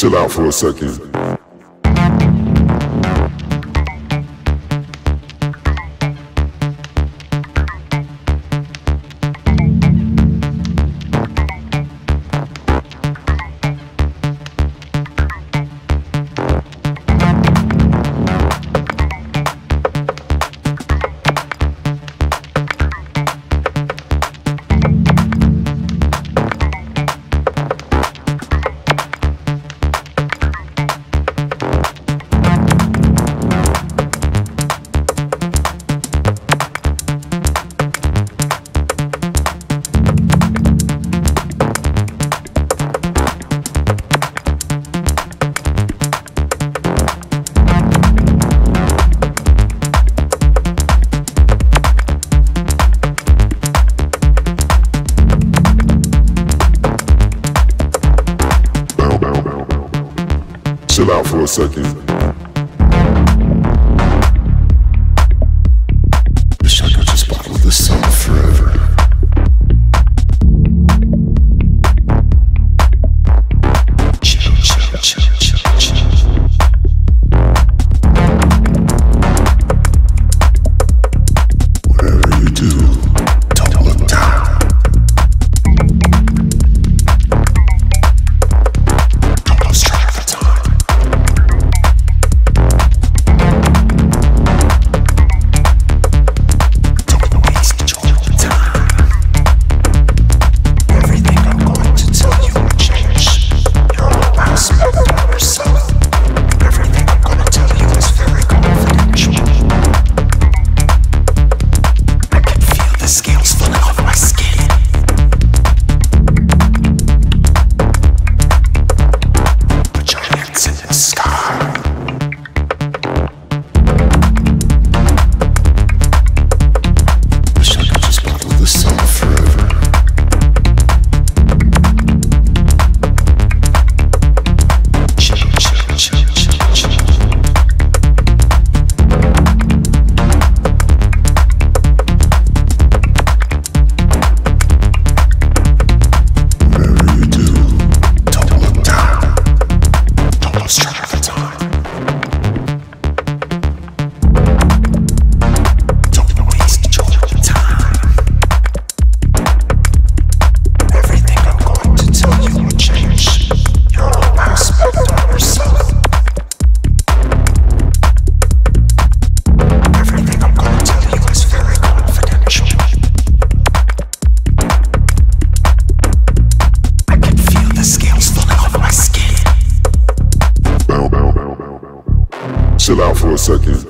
chill out for a second. chill out for a second. second.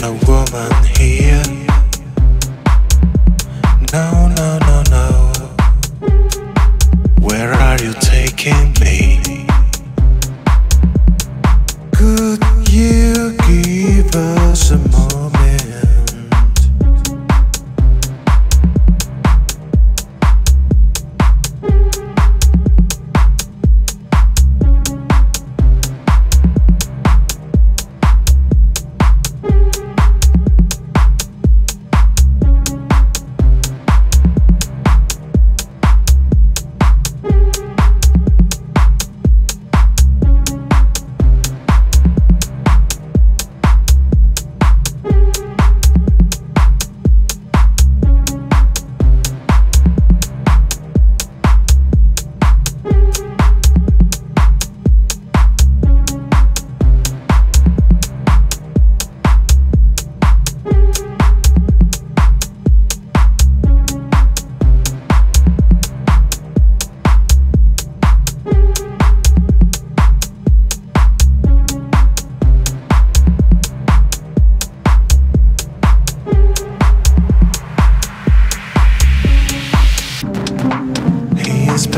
no woman here. No, no, no, no. Where are you taking me?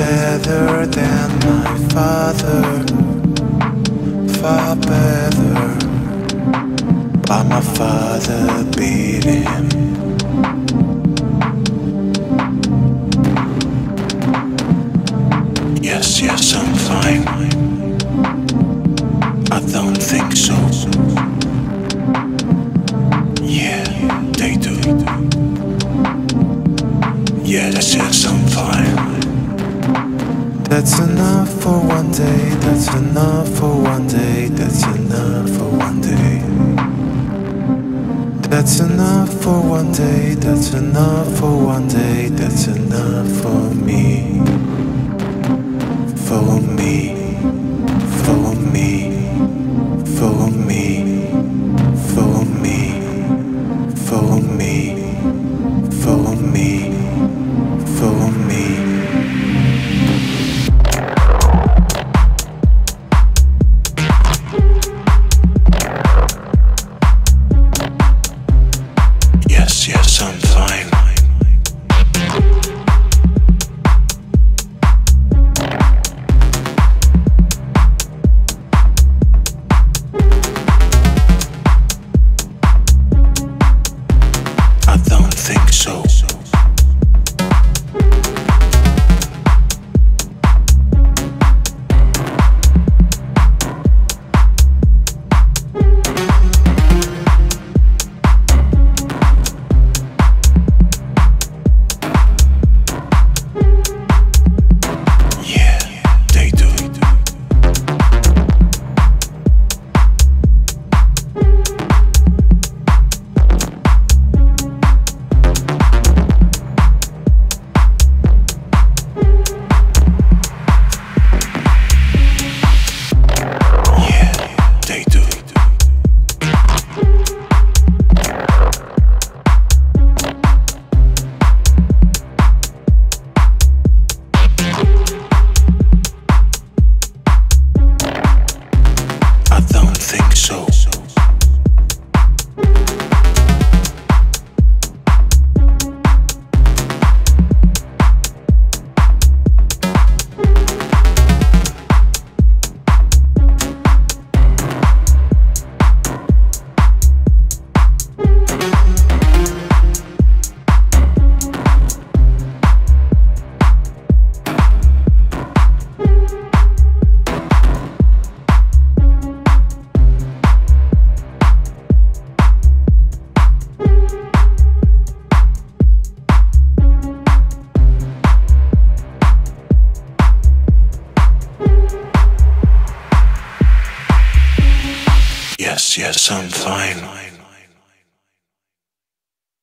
better than my father, far better. By my father beat him. Yes, yes, I'm fine. I don't think so. That's enough for one day, that's enough for one day, that's enough for one day. That's enough for one day, that's enough for one day, that's enough for me. For me, follow me, follow me.